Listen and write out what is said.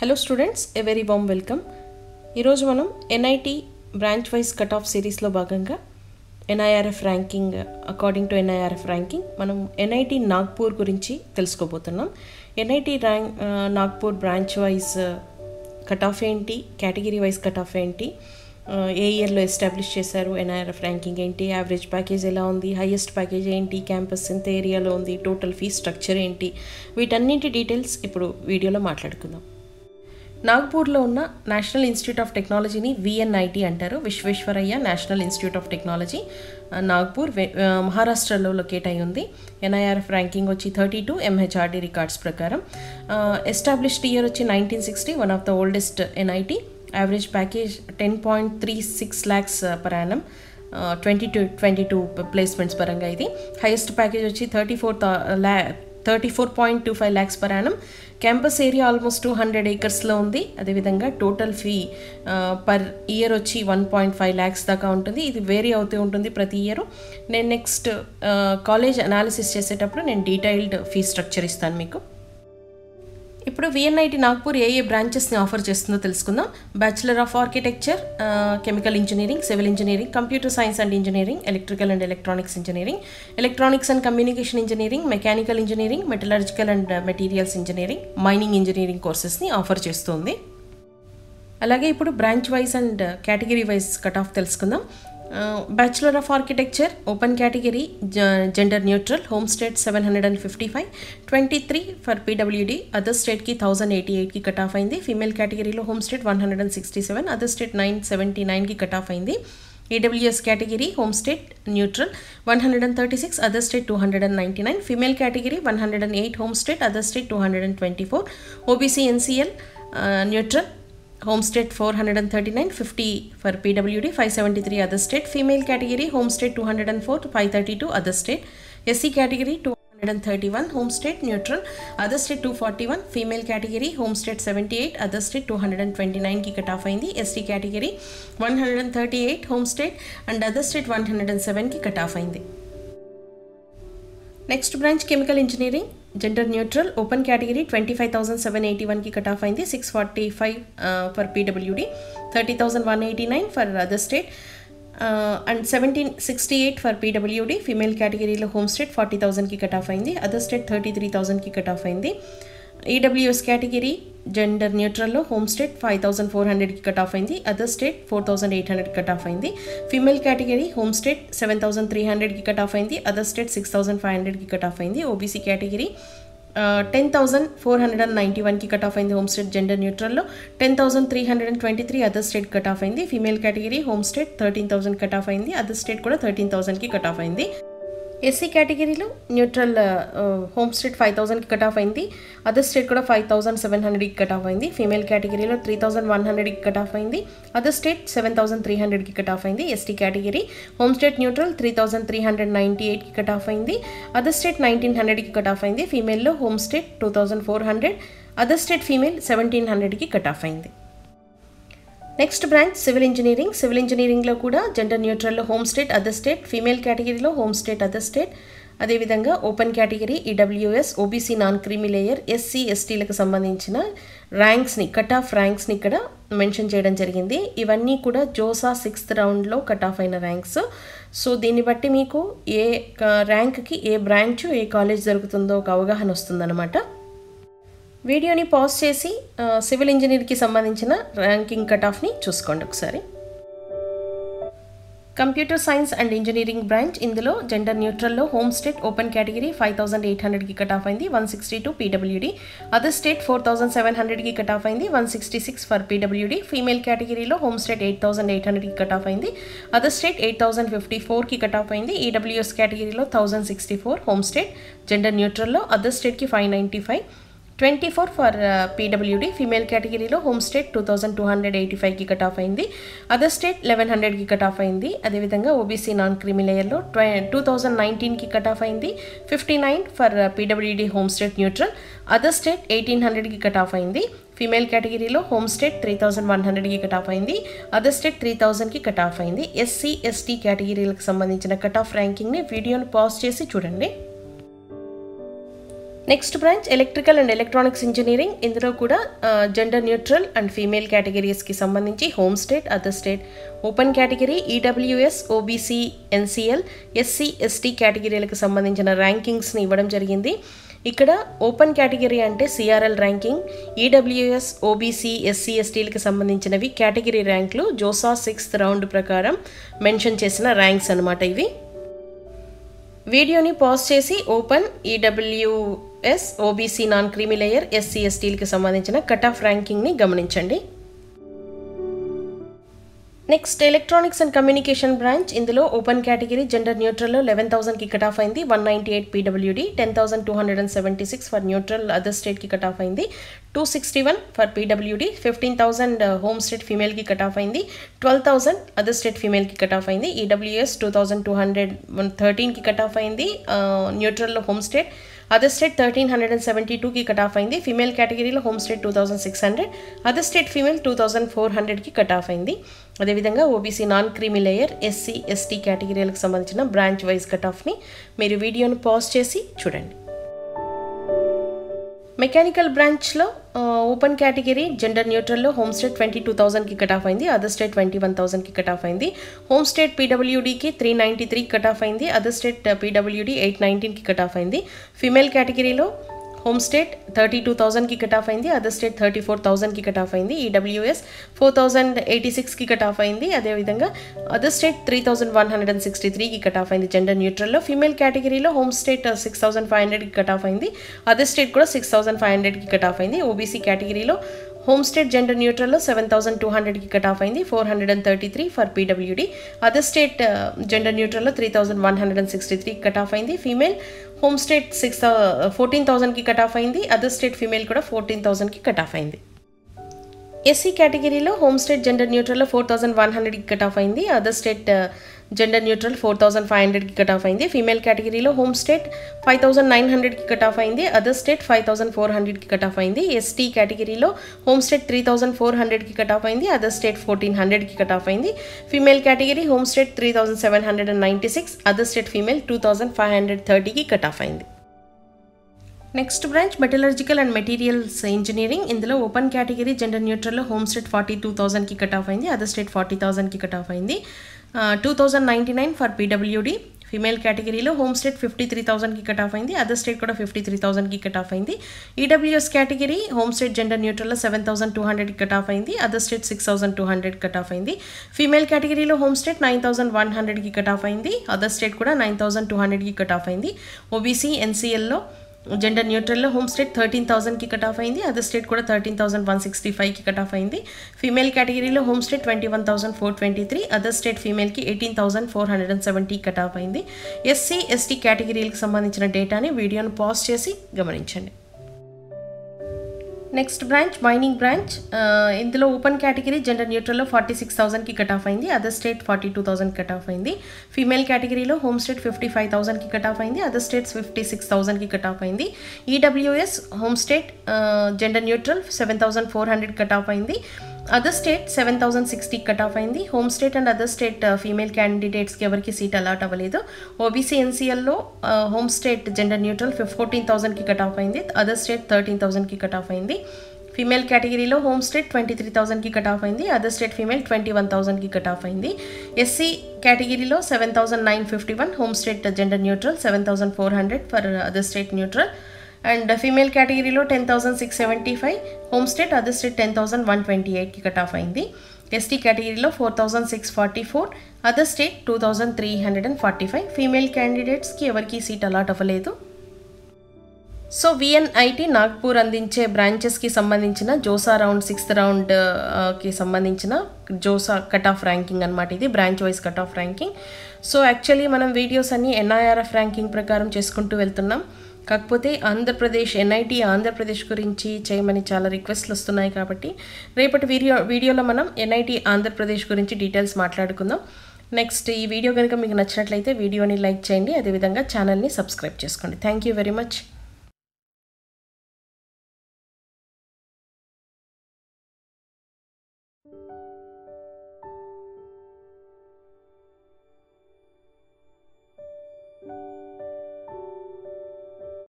Hello students a very warm welcome ఈరోజు మనం NIT branch wise cut off సిరీస్లో భాగంగా NIRF ranking according to NIRF ranking మనం NIT Nagpur గురించి తెలుసుకోబోతున్నాం. NIT rank Nagpur branch wise cut off ఏంటి? Category wise cut off ఏంటి ఏ ఇయర్లో ఎస్టాబ్లిష్ చేశారు ఎన్ఐఆర్ఎఫ్ ర్యాంకింగ్ ఏంటి? యావరేజ్ ప్యాకేజ్ ఎలా ఉంది? హైయెస్ట్ ప్యాకేజ్ ఏంటి? క్యాంపస్ ఎంత ఏరియాలో ఉంది? టోటల్ ఫీ స్ట్రక్చర్ ఏంటి? వీటన్నింటి డీటెయిల్స్ ఇప్పుడు వీడియోలో మాట్లాడుకుందాం. నాగ్పూర్లో ఉన్న నేషనల్ ఇన్స్టిట్యూట్ ఆఫ్ టెక్నాలజీని విఎన్ఐటి అంటారు Visvesvaraya national institute of technology Nagpur మహారాష్ట్రలో లొకేట్ అయి ఉంది. ఎన్ఐఆర్ఎఫ్ ర్యాంకింగ్ వచ్చి థర్టీ టూ ఎంహెచ్ఆర్డి రికార్డ్స్ ప్రకారం. ఎస్టాబ్లిష్డ్ ఇయర్ వచ్చి nineteen sixty one of the oldest NIT. Average package ten point three six lakhs per annum twenty two twenty two placements పరంగా ఇది. Highest package వచ్చి thirty four ల్యా thirty four point two five lakhs per annum campus area almost two hundred ఏకర్స్లో ఉంది. అదేవిధంగా total fee per year వచ్చి one point five lakhs దాకా ఉంటుంది. ఇది vary అవుతూ ఉంటుంది ప్రతి ఇయర్ నేను నెక్స్ట్ కాలేజ్ అనాలిసిస్ చేసేటప్పుడు నేను డీటెయిల్డ్ ఫీ స్ట్రక్చర్ ఇస్తాను మీకు. ఇప్పుడు విఎన్ఐటి నాగ్పూర్ ఏ ఏ బ్రాంచెస్ని ఆఫర్ చేస్తుందో తెలుసుకుందాం. Bachelor of architecture chemical engineering civil engineering computer science and engineering electrical and electronics engineering electronics and communication engineering mechanical engineering metallurgical and materials engineering mining engineering కోర్సెస్ని offer చేస్తుంది. అలాగే ఇప్పుడు branch wise and category wise cut off తెలుసుకుందాం. Bachelor of architecture open category gender neutral home state seven hundred and fifty five twenty three for PWD other స్టేట్కి thousand eighty ఎయిట్కి cut off అయింది female కేటగిరీలో home state one hundred and sixty seven other state nine seventy నైన్కి cut off అయింది EWS category home state neutral one hundred and thirty six other state two hundred and ninety nine female category one hundred and eight home state other state two hundred and twenty four OBC NCL neutral home state 439 50 for pwd 573 other state. Female category home state 204 532 other state. Sc category 231 home state neutral. Other state 241 female category home state 78 other state 229 ki cutoff ayindi st category 138 home state and other state 107 ki cutoff ayindi next branch chemical engineering gender neutral open category twenty five thousand seven eighty వన్కి cut off అయింది six forty five for PWD thirty thousand one eighty nine for other state and seventeen sixty eight for PWD female కేటగిరీలో home state forty థౌసండ్కి cut off అయింది other state thirty three థౌసండ్కి cut off అయింది. EWS category gender న్యూట్రల్లో home state five thousand four హండ్రెడ్కి cut off అయింది. Other state four thousand eight hundred cut off అయింది. Female category home state seven thousand three హండ్రెడ్కి cut off అయింది. Other state six thousand five హండ్రెడ్కి cut off అయింది. OBC category ten thousand four hundred and ninety వన్కి cut off అయింది. Home state gender న్యూట్రల్లో ten thousand three hundred and twenty three other state cut off అయింది. Female category home state thirteen thousand cut off అయింది. Other state కూడా thirteen థౌసండ్కి cut off అయింది. SC కేటగిరీలో neutral home state five థౌసండ్కి cut off అయింది. Other state కూడా five thousand seven హండ్రెడ్కి కట్ ఆఫ్ అయింది. ఫీమేల్ కేటగిరీలో త్రీ థౌసండ్ వన్ హండ్రెడ్కి కట్ ఆఫ్ అయింది. Other state seven thousand three హండ్రెడ్కి కట్ ఆఫ్ అయింది. ST category home state neutral three thousand three hundred ninety ఎయిట్కి కట్ ఆఫ్ అయింది. అదర్ స్టేట్ నైన్టీన్ హండ్రెడ్కి కట్ ఆఫ్ అయింది. ఫీమేల్లో home state two thousand four hundred other state female seventeen హండ్రెడ్కి cut off అయింది. Next branch civil engineering civil ఇంజనీరింగ్లో కూడా gender న్యూట్రల్లో home state other state female కేటగిరీలో home state other state అదేవిధంగా open category EWS OBC non creamy layer SC ఎస్టీలకు సంబంధించిన ర్యాంక్స్ని cut off ర్యాంక్స్ని ఇక్కడ mention చేయడం జరిగింది. ఇవన్నీ కూడా జోసా సిక్స్త్ రౌండ్లో కట్ ఆఫ్ అయిన ర్యాంక్స్ సో దీన్ని బట్టి మీకు ఏ ర్యాంక్కి ఏ బ్రాంచ్ ఏ కాలేజ్ జరుగుతుందో ఒక అవగాహన వస్తుందన్నమాట. వీడియోని పాజ్ చేసి సివిల్ ఇంజనీర్కి సంబంధించిన ర్యాంకింగ్ కట్ ఆఫ్ని చూసుకోండి ఒకసారి. Computer science and engineering branch ఇందులో gender న్యూట్రల్లో home state open category five thousand eight హండ్రెడ్కి కట్ ఆఫ్ అయింది one sixty two PWD other state four thousand seven హండ్రెడ్కి కట్ ఆఫ్ అయింది one sixty six for PWD female కేటగిరీలో home state eight thousand eight హండ్రెడ్కి cut off అయింది other state eight thousand fifty ఫోర్కి cut off అయింది EWS కేటగిరీలో thousand sixty four home state. Gender న్యూట్రల్లో other స్టేట్కి five ninety five twenty four for PWD female కేటగిరీలో home state two thousand two hundred eighty ఫైవ్కి cut off అయింది. Other state eleven హండ్రెడ్కి cut off అయింది. అదేవిధంగా OBC non క్రిమిలేయర్లో ట్వ two thousand నైన్టీన్కి కట్ ఆఫ్ అయింది. Fifty nine for PWD home state neutral other state eighteen హండ్రెడ్కి కట్ ఆఫ్ అయింది. ఫీమేల్ కేటగిరీలో home state three thousand one హండ్రెడ్కి కట్ ఆఫ్ అయింది. అదర్ స్టేట్ త్రీ థౌసండ్కి కట్ ఆఫ్ అయింది. ఎస్సీ ఎస్టీ కేటగిరీలకు సంబంధించిన కట్ ఆఫ్ ర్యాంకింగ్ని వీడియోని పాజ్ చేసి చూడండి. Next branch electrical and electronics engineering ఇందులో కూడా జెండర్ న్యూట్రల్ అండ్ ఫీమేల్ కేటగిరీస్కి సంబంధించి home state other state open category EWS OBC NCL SC ST కేటగిరీలకు సంబంధించిన ర్యాంకింగ్స్ని ఇవ్వడం జరిగింది. ఇక్కడ ఓపెన్ కేటగిరీ అంటే CRL ranking EWS OBC SC ఎస్టీలకు సంబంధించినవి కేటగిరీ ర్యాంకులు జోసా సిక్స్త్ రౌండ్ ప్రకారం మెన్షన్ చేసిన ర్యాంక్స్ అనమాట ఇవి. వీడియోని పాజ్ చేసి open EW S OBC non creamy layer SC ఎస్టీలకి సంబంధించిన కట్ ఆఫ్ ర్యాంకింగ్ని గమనించండి. Next electronics and communication branch ఇందులో ఓపెన్ కేటగిరీ జెండర్ న్యూట్రల్లో లెవెన్ థౌసండ్కి కట్ ఆఫ్ అయింది. One ninety eight PWD ten thousand two hundred and seventy six for neutral other స్టేట్కి cut off అయింది two sixty one for PWD fifteen thousand home state ఫీమేల్కి cut off అయింది. Twelve thousand other state ఫీమేల్కి cut off అయింది. EWS two thousand two hundred one థర్టీన్కి cut off అయింది. న్యూట్రల్లో home state other state thirteen hundred and seventy టూకి cut off అయింది. Female కేటగిరీలో home state two thousand six hundred other state female two thousand four హండ్రెడ్కి cut off అయింది. అదేవిధంగా OBC non creamy layer SC ST కేటగిరీలకు సంబంధించిన branch wise cut ఆఫ్ని మీరు వీడియోను పాజ్ చేసి చూడండి. మెకానికల్ బ్రాంచ్లో ఓపెన్ కేటగిరీ జెండర్ న్యూట్రల్లో హోమ్ స్టేట్ ట్వంటీ టూ థౌసండ్కి కట్ ఆఫ్ అయింది అదర్ స్టేట్ ట్వంటీ వన్ థౌసండ్కి కట్ ఆఫ్ అయింది. Home state పీడబ్ల్యూడీకి three ninety three cut off అయింది అదర్ స్టేట్ పీడబ్ల్యూడీ ఎయిట్ నైన్టీన్కి కట్ ఆఫ్ అయింది. ఫీమేల్ కేటగిరీలో హోమ్ స్టేట్ థర్టీ టూ థౌసండ్కి కట్ ఆఫ్ అయింది అదర్ స్టేట్ థర్టీ ఫోర్ థౌసండ్కి కట్ ఆఫ్ అయింది ఈడబ్ల్యూఎస్ ఫోర్ థౌసండ్ ఎయిటీ సిక్స్కి కట్ ఆఫ్ అయింది అదేవిధంగా other state three thousand one hundred and sixty త్రీకి కట్ ఆఫ్ అయింది జెండర్ న్యూట్రల్లో ఫీమేల్ కేటగిరీలో home state six thousand five హండ్రెడ్కి కట్ ఆఫ్ అయింది అదర్ స్టేట్ కూడా సిక్స్ థౌసండ్ ఫైవ్ హండ్రెడ్కి కట్ ఆఫ్ అయింది ఓబీసీ కేటగిరీలో హోమ్ స్టేట్ జెండర్ న్యూట్రల్లో సెవెన్ థౌసండ్ టూ హండ్రెడ్కి కట్ ఆఫ్ అయింది four hundred and thirty three for PWD other state gender న్యూట్రల్లో three thousand one hundred and sixty three cut off అయింది female home state six fourteen థౌసండ్కి cut off అయింది. Other state female కూడా fourteen థౌసండ్కి cut off అయింది. SC కేటగిరీలో home state gender న్యూట్రల్లో four thousand one హండ్రెడ్కి cut off అయింది. Other state gender neutral four thousand five హండ్రెడ్కి కట్ ఆఫ్ అయింది. ఫీమేల్ కేటగిరీలో home state five thousand nine హండ్రెడ్కి కట్ ఆఫ్ అయింది. Other state five thousand four హండ్రెడ్కి కట్ ఆఫ్ అయింది. ఎస్టీ కేటగిరీలో home state three thousand four హండ్రెడ్కి కట్ ఆఫ్ అయింది. అదర్ స్టేట్ ఫోర్టీన్ హండ్రెడ్కి కట్ ఆఫ్ అయింది. Female category home state three thousand seven hundred and ninety six other state female two thousand five hundred థర్టీకి cut off అయింది. Next branch metallurgical and materials engineering ఇందులో open category gender న్యూట్రల్లో home state forty two థౌసండ్కి cut off అయింది. Other state forty థౌసండ్కి cut off అయింది. Two thousand ninety nine for PWD female కేటగిరీలో home state fifty three థౌసండ్కి cut off అయింది. Other state కూడా ఫిఫ్టీ త్రీ థౌసండ్కి కట్ ఆఫ్ అయింది. EWS category home state gender న్యూట్రల్లో seven thousand two హండ్రెడ్కి cut off అయింది. Other state six thousand two hundred cut off అయింది. Female కేటగిరీలో home state nine thousand one హండ్రెడ్కి cut off అయింది. Other state కూడా nine thousand two హండ్రెడ్కి cut off అయింది. OBC ఎన్సీఎల్లో జెండర్ న్యూట్రల్లో హోమ్ స్టేట్ థర్టీన్ థౌసండ్కి కట్ ఆఫ్ అయింది. అదర్ స్టేట్ కూడా థర్టీన్ థౌసండ్ వన్ సిక్స్టీ ఫైవ్కి కట్ ఆఫ్ అయింది. ఫీమేల్ కేటగిరీలో home state twenty one thousand four twenty three other state ఫీమేల్కి eighteen thousand four hundred and seventy cut off అయింది. SC ST కేటగిరీలకు సంబంధించిన డేటాని వీడియోను పాజ్ చేసి గమనించండి. నెక్స్ట్ బ్రాంచ్ మైనింగ్ బ్రాంచ్ ఇందులో ఓపెన్ కేటగిరీ జెండర్ న్యూట్రల్లో ఫార్టీ సిక్స్ థౌసండ్కి కట్ ఆఫ్ అయింది. Other state forty two thousand cut off అయింది ఫీమేల్ కేటగిరీలో హోమ్ స్టేట్ ఫిఫ్టీ ఫైవ్ థౌసండ్కి కట్ ఆఫ్ అయింది. అదర్ స్టేట్స్ ఫిఫ్టీ సిక్స్ థౌసండ్కి కట్ ఆఫ్ అయింది. EWS home state gender neutral seven thousand four hundred cut off అయింది. Other state seven thousand sixty cut off అయింది. Home state and other state female క్యాండిడేట్స్కి ఎవరికి seat allot అవ్వలేదు. OBC ఎన్సీఎల్లో home state gender neutral fourteen థౌసండ్కి cut off అయింది. Other state thirteen థౌసండ్కి cut off అయింది. Female కేటగిరీలో home state twenty three థౌసండ్కి cut off అయింది. Other state female twenty one థౌసండ్కి cut off అయింది. ఎస్సీ కేటగిరీలో seven thousand nine fifty one home state gender neutral seven thousand four hundred for other state neutral and female కేటగిరీలో ten thousand six seventy five home state other state ten thousand one twenty ఎయిట్కి cut off అయింది. ST కేటగిరీలో four thousand six forty four other state two thousand three hundred and forty five. Female క్యాండిడేట్స్కి ఎవరికి seat allot అవ్వలేదు. So VNIT Nagpur అందించే బ్రాంచెస్కి సంబంధించిన JoSAA round sixth రౌండ్కి సంబంధించిన జోసా కట్ ఆఫ్ ర్యాంకింగ్ అనమాట ఇది branch wise cut off ranking so actually మనం వీడియోస్ అన్ని ఎన్ఐఆర్ఎఫ్ ర్యాంకింగ్ ప్రకారం చేసుకుంటూ వెళ్తున్నాం. కాకపోతే ఆంధ్రప్రదేశ్ ఎన్ఐటి ఆంధ్రప్రదేశ్ గురించి చేయమని చాలా రిక్వెస్ట్లు వస్తున్నాయి కాబట్టి రేపటి వీడియో వీడియోలో మనం ఎన్ఐటి ఆంధ్రప్రదేశ్ గురించి డీటెయిల్స్ మాట్లాడుకుందాం. నెక్స్ట్ ఈ వీడియో కనుక మీకు నచ్చినట్లయితే వీడియోని లైక్ చేయండి అదేవిధంగా ఛానల్ని సబ్స్క్రైబ్ చేసుకోండి. Thank you very much.